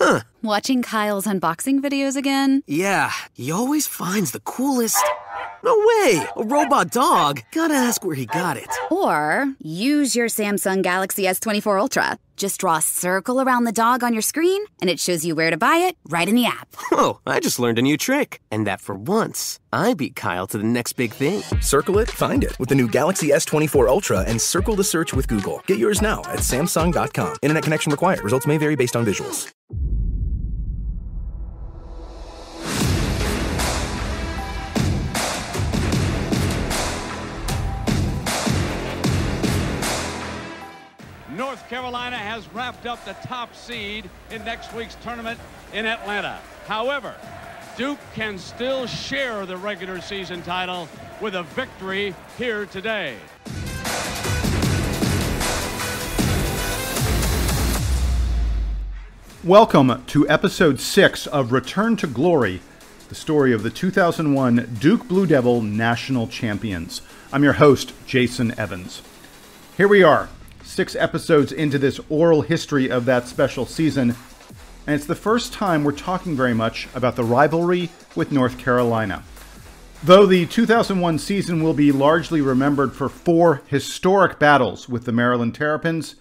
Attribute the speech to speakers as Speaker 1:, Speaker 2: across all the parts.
Speaker 1: Huh.
Speaker 2: Watching Kyle's unboxing videos again?
Speaker 1: Yeah, he always finds the coolest. No way! A robot dog? Gotta ask where he got it.
Speaker 2: Or use your Samsung Galaxy S24 Ultra. Just draw a circle around the dog on your screen, and it shows you where to buy it right in the app.
Speaker 1: Oh, I just learned a new trick. And that for once, I beat Kyle to the next big thing.
Speaker 3: Circle it, find it with the new Galaxy S24 Ultra and circle the search with Google. Get yours now at Samsung.com. Internet connection required. Results may vary based on visuals.
Speaker 4: Carolina has wrapped up the top seed in next week's tournament in Atlanta. However, Duke can still share the regular season title with a victory here today.
Speaker 5: Welcome to episode 6 of Return to Glory, the story of the 2001 Duke Blue Devil National Champions. I'm your host, Jason Evans. Here we are, six episodes into this oral history of that special season, and it's the first time we're talking very much about the rivalry with North Carolina. Though the 2001 season will be largely remembered for four historic battles with the Maryland Terrapins,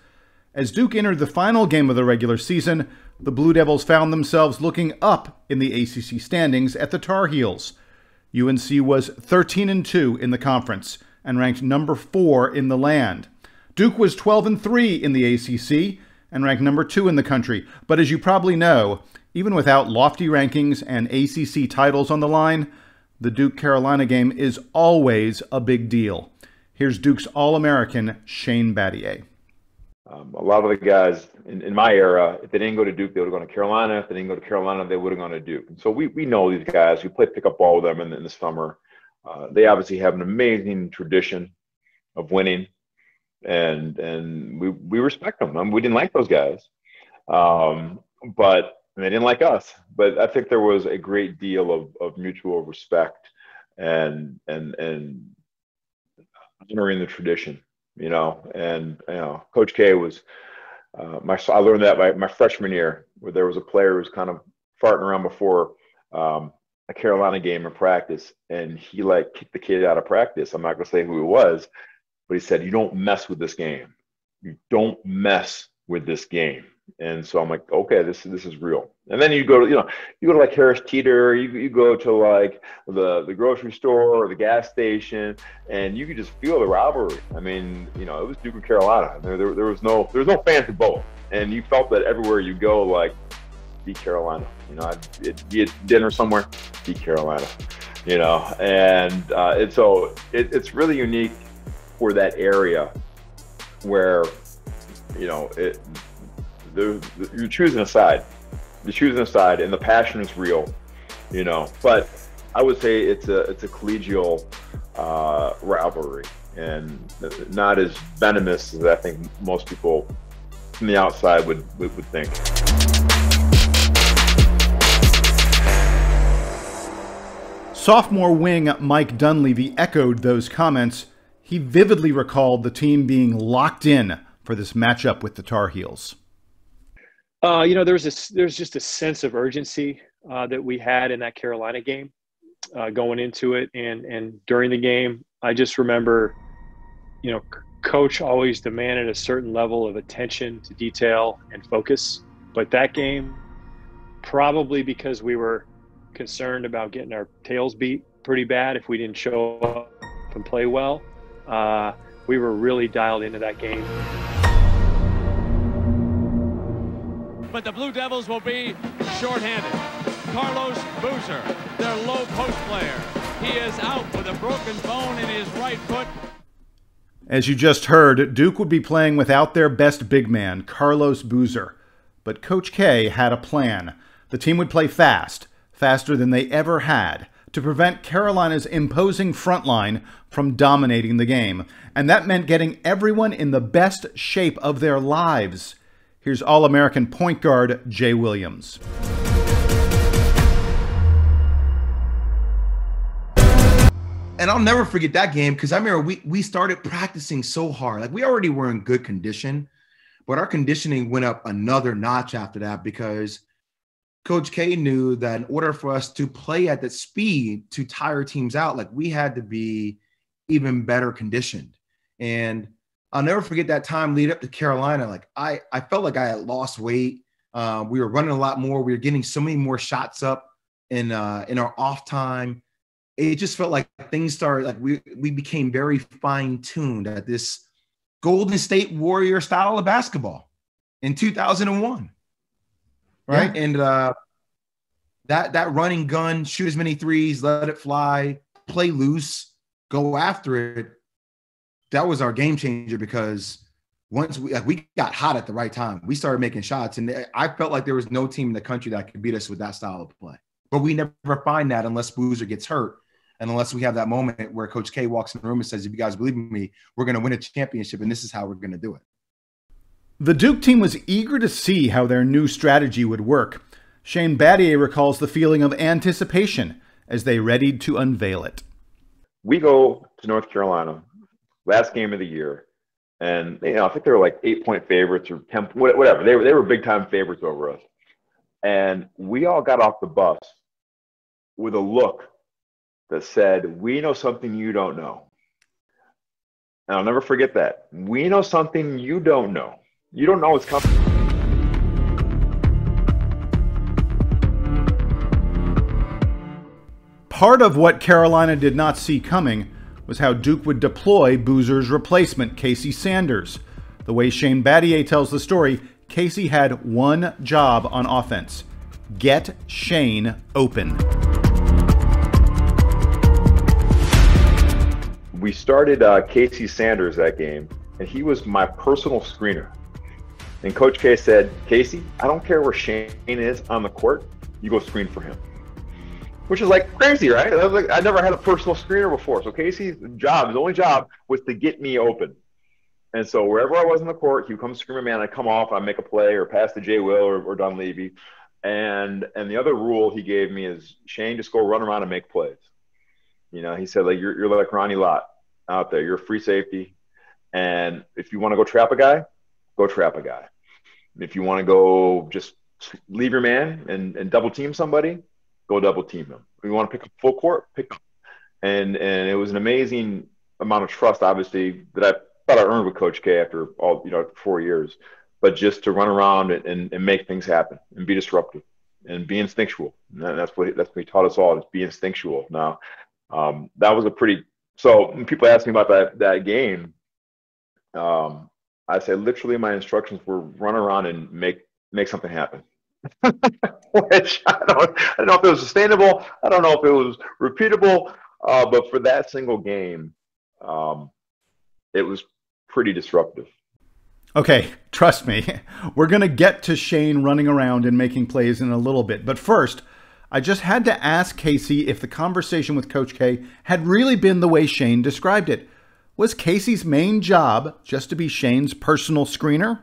Speaker 5: as Duke entered the final game of the regular season, the Blue Devils found themselves looking up in the ACC standings at the Tar Heels. UNC was 13 and 2 in the conference and ranked number 4 in the land. Duke was 12 and 3 in the ACC and ranked number 2 in the country. But as you probably know, even without lofty rankings and ACC titles on the line, the Duke Carolina game is always a big deal. Here's Duke's All American Shane Battier.
Speaker 6: Um, a lot of the guys in, in, my era, if they didn't go to Duke, they would have gone to Carolina. If they didn't go to Carolina, they would have gone to Duke. And so we, we know these guys. We play pickup ball with them in, in the summer. Uh, they obviously have an amazing tradition of winning, and and we we respect them. I mean, we didn't like those guys, um, but they didn't like us. But I think there was a great deal of, of mutual respect and and and honoring the tradition you know, and you know, Coach K was uh, my. I learned that my, my freshman year, where there was a player who was kind of farting around before um, a Carolina game in practice, and he like kicked the kid out of practice. I'm not gonna say who it was, but he said, "You don't mess with this game. You don't mess with this game." And so I'm like, okay, this this is real. And then you go to you know you go to like Harris Teeter, you you go to like the the grocery store or the gas station, and you could just feel the rivalry. I mean, you know, it was Duke and Carolina. There there, there was no there was no fans both, and you felt that everywhere you go, like be Carolina. You know, I'd, be at dinner somewhere, be Carolina. You know, and uh, and so it, it's really unique for that area where you know it you're choosing a side. You're choosing a side, and the passion is real, you know. But I would say it's a it's a collegial uh, rivalry, and not as venomous as I think most people from the outside would would, would think.
Speaker 5: Sophomore wing Mike Dunleavy echoed those comments. He vividly recalled the team being locked in for this matchup with the Tar Heels.
Speaker 7: Uh, you know, there's there's just a sense of urgency uh, that we had in that Carolina game uh, going into it, and and during the game, I just remember, you know, coach always demanded a certain level of attention to detail and focus, but that game, probably because we were concerned about getting our tails beat pretty bad if we didn't show up and play well, uh, we were really dialed into that game.
Speaker 4: but the Blue Devils will be shorthanded. Carlos Boozer, their low post player. He is out with a broken bone in his right foot.
Speaker 5: As you just heard, Duke would be playing without their best big man, Carlos Boozer. But Coach K had a plan. The team would play fast, faster than they ever had, to prevent Carolina's imposing front line from dominating the game. And that meant getting everyone in the best shape of their lives. Here's All American point guard Jay Williams.
Speaker 8: And I'll never forget that game because I remember we we started practicing so hard. Like we already were in good condition, but our conditioning went up another notch after that because Coach K knew that in order for us to play at that speed to tire teams out, like we had to be even better conditioned. And I'll never forget that time lead up to Carolina. Like I, I felt like I had lost weight. Uh, we were running a lot more. We were getting so many more shots up in uh, in our off time. It just felt like things started like we we became very fine tuned at this Golden State Warrior style of basketball in 2001. Right. Yeah. And uh, that that running gun, shoot as many threes, let it fly, play loose, go after it. That was our game changer because once we like, we got hot at the right time, we started making shots, and I felt like there was no team in the country that could beat us with that style of play. But we never find that unless Boozer gets hurt, and unless we have that moment where Coach K walks in the room and says, "If you guys believe in me, we're going to win a championship, and this is how we're going to do it."
Speaker 5: The Duke team was eager to see how their new strategy would work. Shane Battier recalls the feeling of anticipation as they readied to unveil it.
Speaker 6: We go to North Carolina, last game of the year, and you know I think they were like eight point favorites or ten, whatever. They were they were big time favorites over us, and we all got off the bus with a look that said, "We know something you don't know." And I'll never forget that. We know something you don't know. You don't know what's coming.
Speaker 5: Part of what Carolina did not see coming was how Duke would deploy Boozer's replacement, Casey Sanders. The way Shane Battier tells the story, Casey had one job on offense get Shane open.
Speaker 6: We started uh, Casey Sanders that game, and he was my personal screener. And Coach K said, Casey, I don't care where Shane is on the court, you go screen for him. Which is like crazy, right? I, like, I never had a personal screener before. So Casey's job, his only job, was to get me open. And so wherever I was in the court, he would come scream at me, and I'd come off, I'd make a play or pass to Jay Will or, or Levy. And and the other rule he gave me is Shane, just go run around and make plays. You know, he said like you're you're like Ronnie Lott out there. You're a free safety, and if you want to go trap a guy, go trap a guy. If you want to go just leave your man and, and double team somebody, go double team him. If you want to pick up full court, pick and and it was an amazing amount of trust, obviously, that I thought I earned with Coach K after all, you know, four years. But just to run around and, and, and make things happen and be disruptive and be instinctual. And that's what that's what he taught us all is be instinctual. Now, um, that was a pretty so when people ask me about that that game, um, I say literally my instructions were run around and make make something happen. Which I don't, I don't know if it was sustainable. I don't know if it was repeatable. Uh, but for that single game, um, it was pretty disruptive.
Speaker 5: Okay, trust me. We're going to get to Shane running around and making plays in a little bit. But first, I just had to ask Casey if the conversation with Coach K had really been the way Shane described it. Was Casey's main job just to be Shane's personal screener?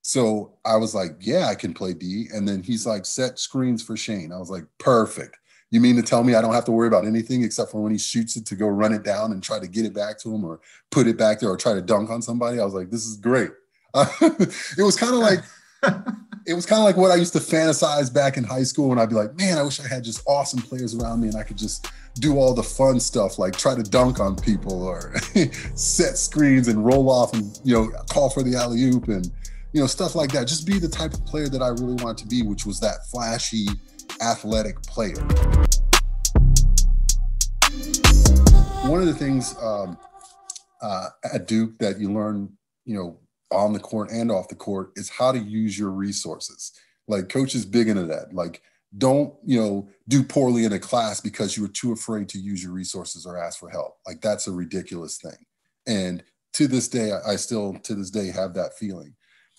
Speaker 9: So I was like, yeah, I can play D. And then he's like, set screens for Shane. I was like, perfect. You mean to tell me I don't have to worry about anything except for when he shoots it to go run it down and try to get it back to him or put it back there or try to dunk on somebody? I was like, this is great. it was kind of like it was kind of like what I used to fantasize back in high school when I'd be like, man, I wish I had just awesome players around me and I could just do all the fun stuff like try to dunk on people or set screens and roll off and you know call for the alley oop and you know stuff like that. Just be the type of player that i really wanted to be which was that flashy athletic player. One of the things um, uh, at duke that you learn you know on the court and off the court is how to use your resources. Like coach is big into that. Like don't you know do poorly in a class because you were too afraid to use your resources or ask for help. Like that's a ridiculous thing. And to this day i still to this day have that feeling.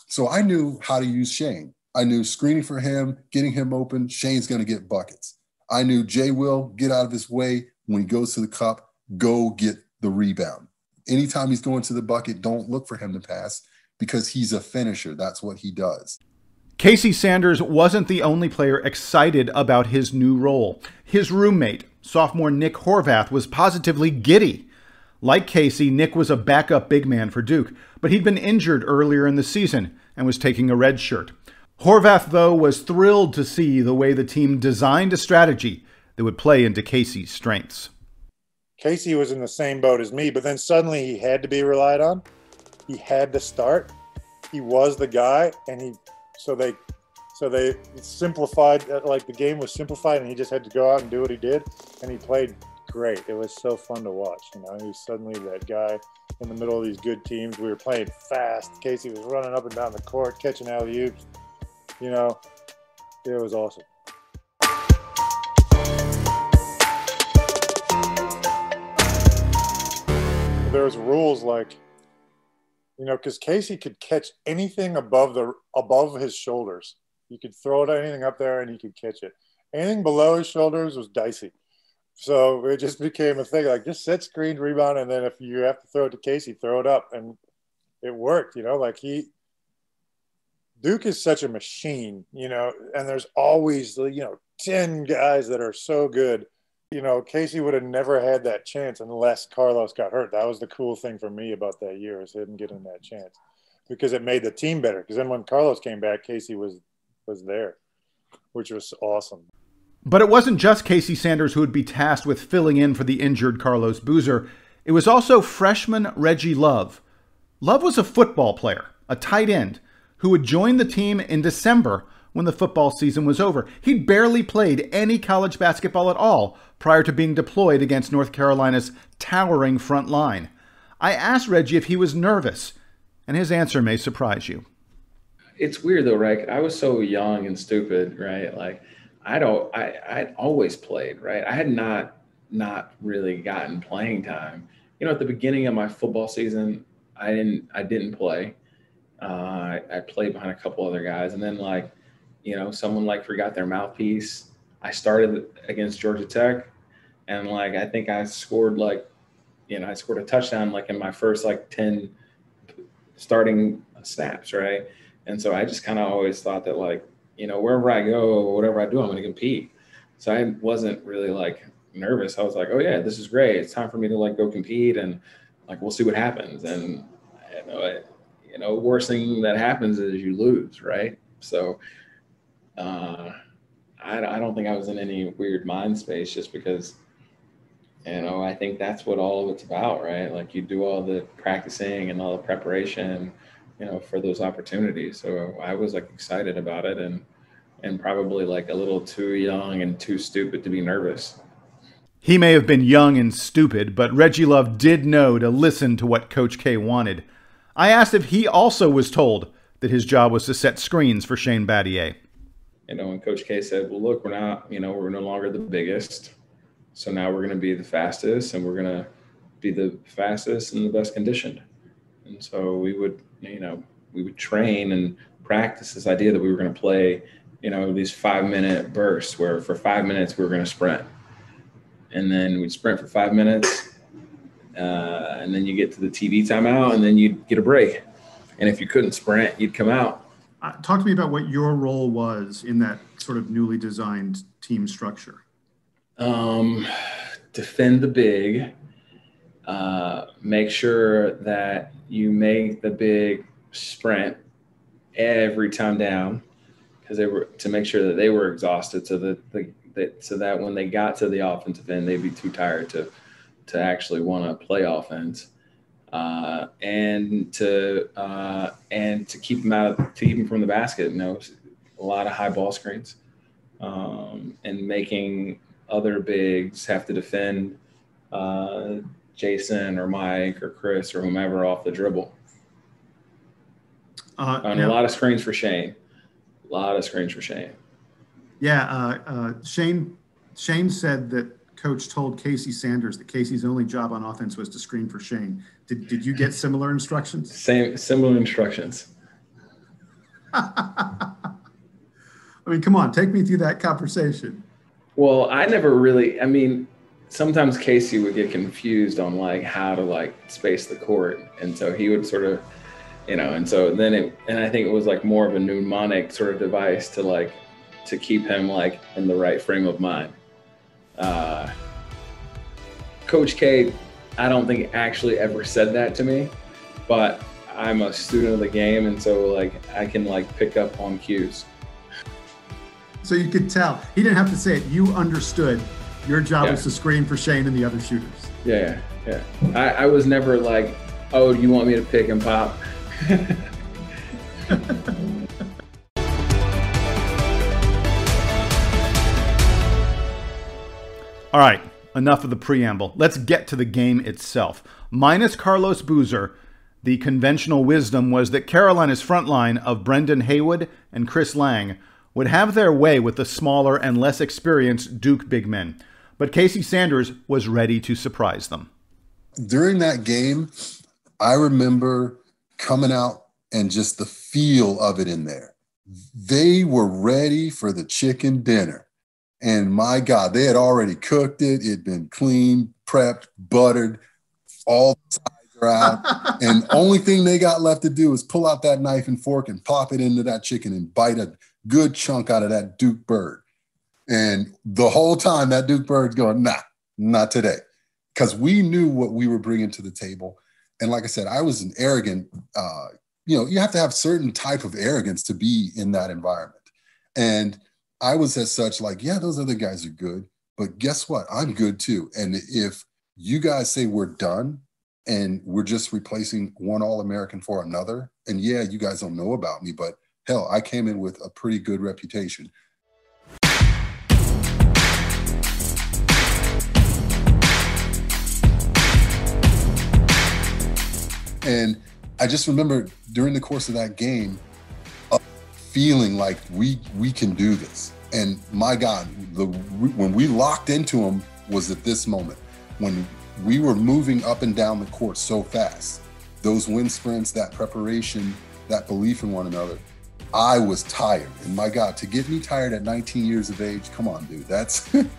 Speaker 9: So i knew how to use shane. I knew screening for him getting him open shane's going to get buckets. I knew jay will get out of his way when he goes to the cup go get the rebound. Anytime he's going to the bucket don't look for him to pass because he's a finisher that's what he does
Speaker 5: Casey Sanders wasn't the only player excited about his new role. His roommate, sophomore Nick Horvath, was positively giddy. Like Casey, Nick was a backup big man for Duke, but he'd been injured earlier in the season and was taking a red shirt. Horvath, though, was thrilled to see the way the team designed a strategy that would play into Casey's strengths.
Speaker 10: Casey was in the same boat as me, but then suddenly he had to be relied on. He had to start. He was the guy, and he so they so they simplified uh, like the game was simplified, and he just had to go out and do what he did, and he played great. It was so fun to watch. You know, he was suddenly that guy in the middle of these good teams. We were playing fast. Casey was running up and down the court, catching alley oops. You know, it was awesome. There's rules like, you know, because Casey could catch anything above the above his shoulders. You could throw it anything up there and he could catch it. Anything below his shoulders was dicey. So it just became a thing like just set screen rebound, and then if you have to throw it to Casey, throw it up, and it worked. You know, like he Duke is such a machine, you know, and there's always, you know, 10 guys that are so good. You know, Casey would have never had that chance unless Carlos got hurt. That was the cool thing for me about that year is him getting that chance because it made the team better. Because then when Carlos came back, Casey was was there, which was awesome.
Speaker 5: But it wasn't just Casey Sanders who would be tasked with filling in for the injured Carlos Boozer. It was also freshman Reggie Love. Love was a football player, a tight end who would join the team in December when the football season was over. He'd barely played any college basketball at all prior to being deployed against North Carolina's towering front line. I asked Reggie if he was nervous, and his answer may surprise you.
Speaker 11: It's weird though, right? I was so young and stupid, right? Like I don't I I'd always played, right? I had not not really gotten playing time. You know, at the beginning of my football season, I didn't I didn't play. Uh, I, I, played behind a couple other guys, and then like, you know, someone like forgot their mouthpiece. I started against Georgia Tech, and like I think I scored like, you know, I scored a touchdown like in my first like ten starting snaps, right? And so I just kind of always thought that like, you know, wherever I go, whatever I do, I'm going to compete. So I wasn't really like nervous. I was like, oh yeah, this is great. It's time for me to like go compete and like we'll see what happens. And you know, it, you know, worst thing that happens is you lose, right? So, uh, I, I don't think I was in any weird mind space just because, you know, I think that's what all of it's about, right? Like you do all the practicing and all the preparation, you know, for those opportunities. So I was like excited about it and, and probably like a little too young and too stupid to be nervous.
Speaker 5: He may have been young and stupid, but Reggie Love did know to listen to what Coach K wanted. I asked if he also was told that his job was to set screens for Shane Battier.
Speaker 11: You know, and Coach K said, well, look, we're not, you know, we're no longer the biggest. So now we're going to be the fastest and we're going to be the fastest and the best conditioned. And so we would, you know, we would train and practice this idea that we were going to play, you know, these five minute bursts where for five minutes we were going to sprint. And then we'd sprint for five minutes uh, and then you get to the TV timeout, and then you'd get a break. And if you couldn't sprint, you'd come out.
Speaker 5: Uh, talk to me about what your role was in that sort of newly designed team structure.
Speaker 11: Um, defend the big, uh, make sure that you make the big sprint every time down because they were to make sure that they were exhausted so that the, that so that when they got to the offensive end they'd be too tired to to actually want to play offense, uh, and to uh, and to keep them out of, to keep them from the basket. You know, a lot of high ball screens, um, and making other bigs have to defend uh, Jason or Mike or Chris or whomever off the dribble. Uh, and now, a lot of screens for Shane. A lot of screens for Shane.
Speaker 5: Yeah, uh, uh, Shane. Shane said that coach told Casey Sanders that Casey's only job on offense was to screen for Shane. Did, did you get similar instructions?
Speaker 11: Same similar instructions.
Speaker 5: I mean, come on, take me through that conversation.
Speaker 11: Well, I never really. I mean, sometimes Casey would get confused on like how to like space the court, and so he would sort of, you know, and so then it, and I think it was like more of a mnemonic sort of device to like to keep him like in the right frame of mind. Uh, Coach K, I don't think actually ever said that to me, but I'm a student of the game, and so like I can like pick up on cues.
Speaker 12: So you could tell he didn't have to say it. You understood. Your job
Speaker 11: Yeah.
Speaker 12: was to screen for Shane and the other shooters.
Speaker 11: Yeah, yeah. I, I was never like, oh, do you want me to pick and pop?
Speaker 5: All right, enough of the preamble. Let's get to the game itself. Minus Carlos Boozer, the conventional wisdom was that Carolina's front line of Brendan Haywood and Chris Lang would have their way with the smaller and less experienced Duke big men. But Casey Sanders was ready to surprise them.
Speaker 9: during that game, I remember coming out and just the feel of it in there. They were ready for the chicken dinner. And my God, they had already cooked it. It had been cleaned, prepped, buttered, all the sides are out. and only thing they got left to do is pull out that knife and fork and pop it into that chicken and bite a good chunk out of that Duke bird. And the whole time that Duke bird's going, nah, not today because we knew what we were bringing to the table. And like I said, I was an arrogant, uh, you know, you have to have certain type of arrogance to be in that environment. And I was as such like, yeah, those other guys are good, but guess what? I'm good too. And if you guys say we're done and we're just replacing one All American for another, and yeah, you guys don't know about me, but hell, I came in with a pretty good reputation. And I just remember during the course of that game, feeling like we we can do this. And my God, the when we locked into him was at this moment when we were moving up and down the court so fast. Those wind sprints, that preparation, that belief in one another. I was tired, and my God, to get me tired at 19 years of age, come on, dude. That's I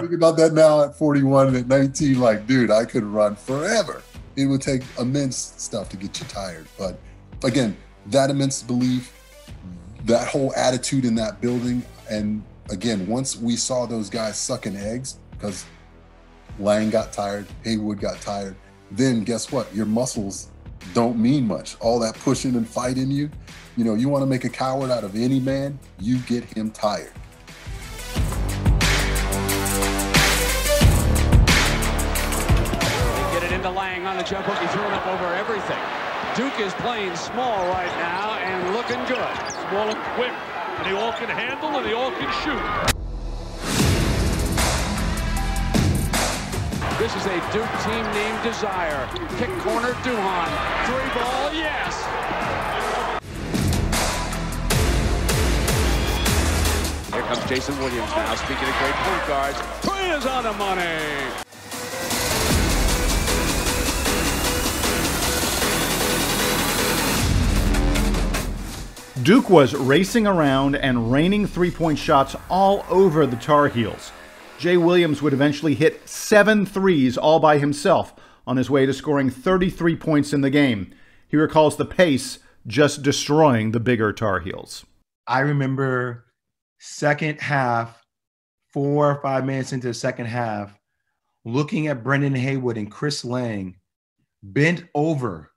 Speaker 9: think about that now at 41 and at 19. Like, dude, I could run forever it would take immense stuff to get you tired. But again, that immense belief, that whole attitude in that building, and again, once we saw those guys sucking eggs, because Lang got tired, Haywood got tired, then guess what? Your muscles don't mean much. All that pushing and fighting you, you know, you want to make a coward out of any man, you get him tired.
Speaker 4: Get it into Lang on the jump hook. He threw it up over everything. Duke is playing small right now and looking good.
Speaker 13: Small and quick, and they all can handle and they all can shoot.
Speaker 4: This is a Duke team named Desire. Kick corner, Duhon. Three ball, yes. Here comes Jason Williams now. Speaking of great point guards, three is on the money.
Speaker 5: Duke was racing around and raining three point shots all over the Tar Heels. Jay Williams would eventually hit seven threes all by himself on his way to scoring 33 points in the game. He recalls the pace just destroying the bigger Tar Heels.
Speaker 8: I remember second half, four or five minutes into the second half, looking at Brendan Haywood and Chris Lang bent over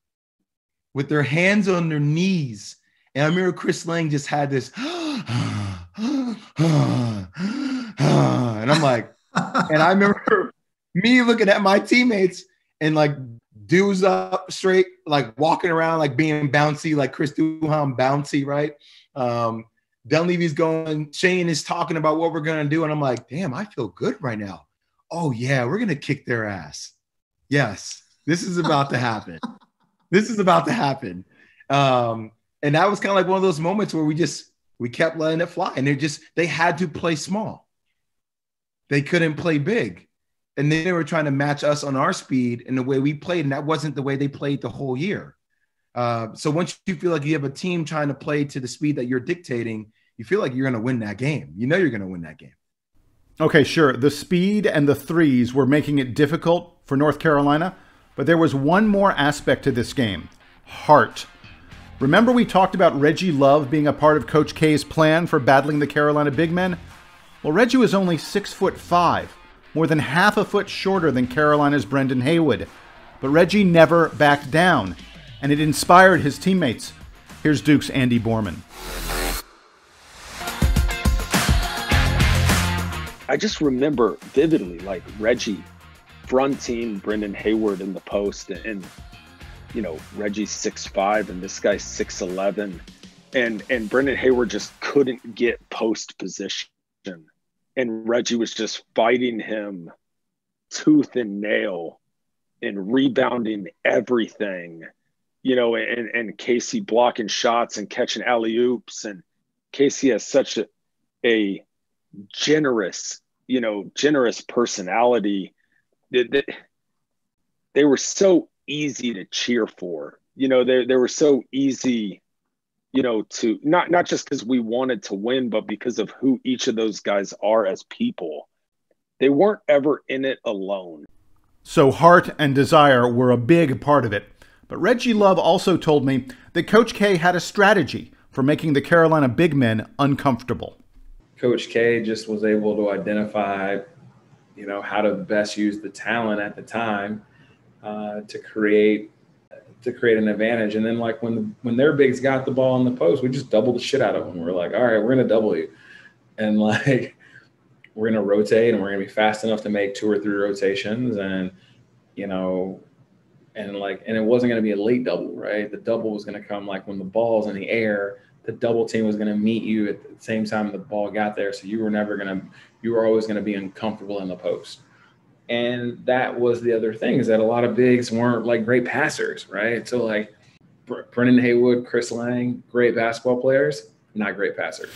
Speaker 8: with their hands on their knees. And I remember Chris Lang just had this, and I'm like, and I remember me looking at my teammates and like dudes up straight, like walking around, like being bouncy, like Chris Duhon bouncy, right? Um, Dunleavy's going, Shane is talking about what we're gonna do, and I'm like, damn, I feel good right now. Oh yeah, we're gonna kick their ass. Yes, this is about to happen. this is about to happen. Um, and that was kind of like one of those moments where we just we kept letting it fly, and they just they had to play small. They couldn't play big, and then they were trying to match us on our speed and the way we played, and that wasn't the way they played the whole year. Uh, so once you feel like you have a team trying to play to the speed that you're dictating, you feel like you're going to win that game. You know you're going to win that game.
Speaker 5: Okay, sure. The speed and the threes were making it difficult for North Carolina, but there was one more aspect to this game heart. Remember, we talked about Reggie Love being a part of Coach K's plan for battling the Carolina big men? Well, Reggie was only six foot five, more than half a foot shorter than Carolina's Brendan Haywood. But Reggie never backed down. and it inspired his teammates. Here's Duke's Andy Borman.
Speaker 14: I just remember vividly like Reggie fronting Brendan Haywood in the post and you know Reggie's six five and this guy's six eleven and and Brendan Haywood just couldn't get post position and Reggie was just fighting him tooth and nail and rebounding everything you know and and Casey blocking shots and catching alley oops and Casey has such a, a generous, you know, generous personality. They, they, they were so easy to cheer for. You know, they they were so easy, you know, to not not just because we wanted to win, but because of who each of those guys are as people. They weren't ever in it alone.
Speaker 5: So heart and desire were a big part of it. But Reggie Love also told me that Coach K had a strategy for making the Carolina big men uncomfortable.
Speaker 11: Coach K just was able to identify, you know, how to best use the talent at the time uh, to create to create an advantage. And then like when the, when their bigs got the ball in the post, we just doubled the shit out of them. We're like, all right, we're gonna double you, and like we're gonna rotate, and we're gonna be fast enough to make two or three rotations, and you know. And like, and it wasn't going to be a late double, right? The double was going to come like when the ball's in the air the double team was going to meet you at the same time the ball got there. So you were never going to, you were always going to be uncomfortable in the post. And that was the other thing is that a lot of bigs weren't like great passers, right? So like Brendan Haywood, Chris Lang, great basketball players, not great passers.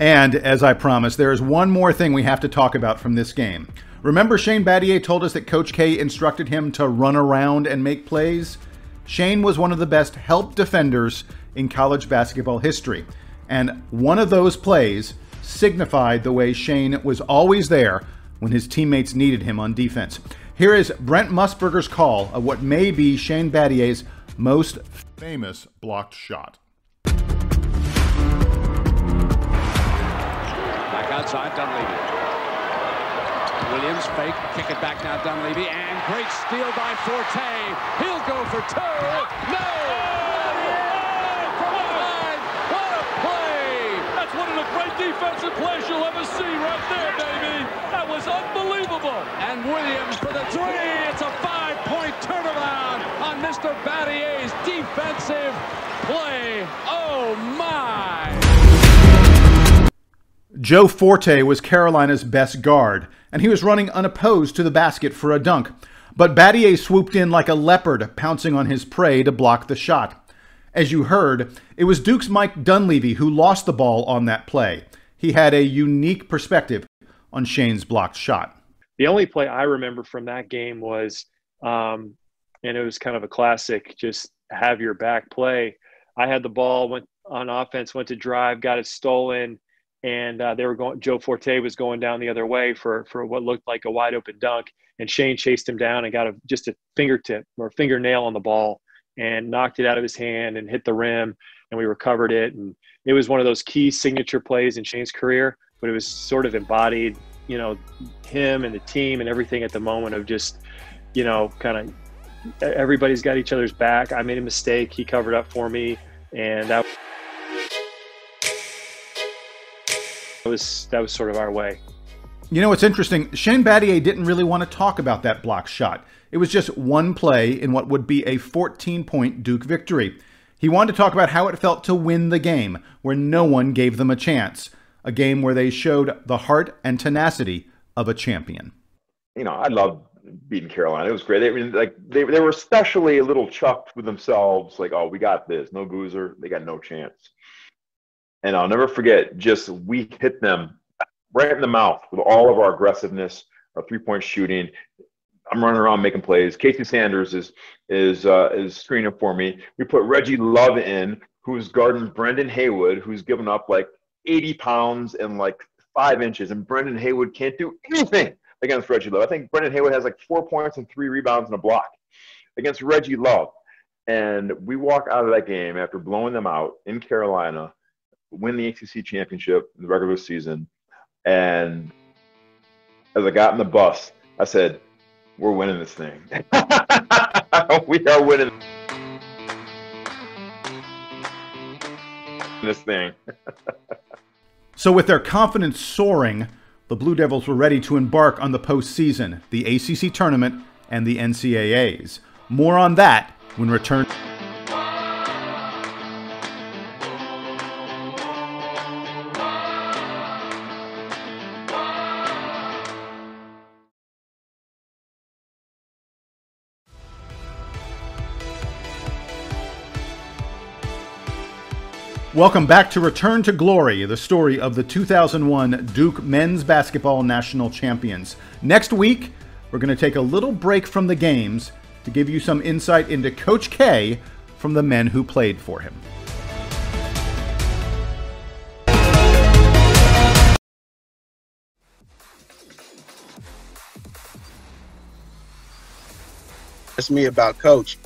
Speaker 5: And as I promised, there is one more thing we have to talk about from this game. Remember, Shane Battier told us that Coach K instructed him to run around and make plays? Shane was one of the best help defenders in college basketball history. And one of those plays signified the way Shane was always there when his teammates needed him on defense. Here is Brent Musburger's call of what may be Shane Battier's most famous blocked shot.
Speaker 4: Back outside, Dunleavy. Williams fake, kick it back now, Dunleavy, and great steal by Forte. He'll go for two. No!
Speaker 13: From behind. What a play! That's one of the great defensive plays you'll ever see right there, baby. That was unbelievable.
Speaker 4: And Williams for the three. It's a five-point turnaround on Mr. Battier's defensive play. Oh, my!
Speaker 5: Joe Forte was Carolina's best guard, and he was running unopposed to the basket for a dunk. But Battier swooped in like a leopard, pouncing on his prey to block the shot. As you heard, it was Duke's Mike Dunleavy who lost the ball on that play. He had a unique perspective on Shane's blocked shot.
Speaker 7: The only play I remember from that game was, um, and it was kind of a classic, just have your back play. I had the ball, went on offense, went to drive, got it stolen, and uh, they were going. Joe Forte was going down the other way for for what looked like a wide open dunk, and Shane chased him down and got a just a fingertip or fingernail on the ball and knocked it out of his hand and hit the rim, and we recovered it. And it was one of those key signature plays in Shane's career, but it was sort of embodied, you know, him and the team and everything at the moment of just, you know, kind of everybody's got each other's back. I made a mistake, he covered up for me, and that. Was that was sort of our way.
Speaker 5: You know what's interesting? Shane Battier didn't really want to talk about that block shot. It was just one play in what would be a 14 point Duke victory. He wanted to talk about how it felt to win the game, where no one gave them a chance. A game where they showed the heart and tenacity of a champion.
Speaker 6: You know, I love beating Carolina. It was great. They, like they, they were especially a little chuffed with themselves, like, oh, we got this. No boozer. They got no chance. And I'll never forget, just we hit them right in the mouth with all of our aggressiveness, our three point shooting. I'm running around making plays. Casey Sanders is is uh, is screening for me. We put Reggie Love in, who's guarding Brendan Haywood, who's given up like 80 pounds and like five inches, and Brendan Haywood can't do anything against Reggie Love. I think Brendan Haywood has like four points and three rebounds and a block against Reggie Love. And we walk out of that game after blowing them out in Carolina win the ACC championship in the regular season, and as I got in the bus, I said, "We're winning this thing. we are winning this thing."
Speaker 5: so, with their confidence soaring, the Blue Devils were ready to embark on the postseason, the ACC tournament, and the NCAAs. More on that when return. Welcome back to Return to Glory, the story of the 2001 Duke men's basketball national champions. Next week, we're going to take a little break from the games to give you some insight into Coach K from the men who played for him.
Speaker 15: It's me about Coach.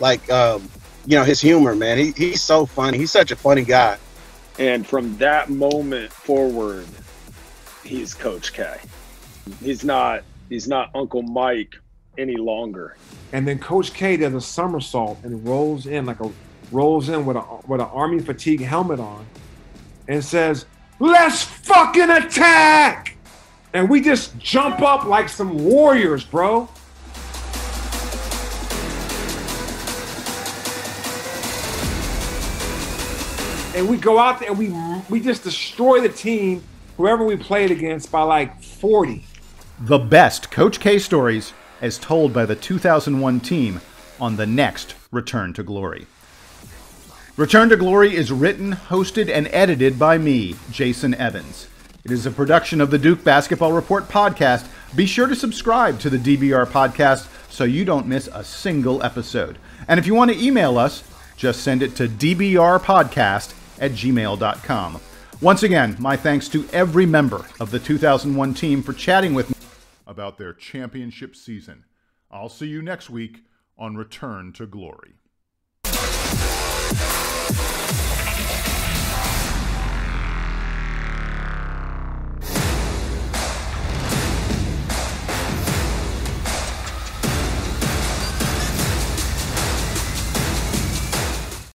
Speaker 15: Like, um, you know, his humor, man. He, he's so funny. He's such a funny guy.
Speaker 14: And from that moment forward, he's Coach K. He's not he's not Uncle Mike any longer.
Speaker 16: And then Coach K does a somersault and rolls in like a rolls in with a with an army fatigue helmet on and says, Let's fucking attack! And we just jump up like some warriors, bro. And we go out there and we uh-huh. we just destroy the team, whoever we played against, by like 40.
Speaker 5: The best Coach K stories as told by the 2001 team on the next Return to Glory. Return to Glory is written, hosted, and edited by me, Jason Evans. It is a production of the Duke Basketball Report podcast. Be sure to subscribe to the DBR podcast so you don't miss a single episode. And if you want to email us, just send it to dbrpodcast at gmail.com. Once again, my thanks to every member of the 2001 team for chatting with me about their championship season. I'll see you next week on Return to Glory.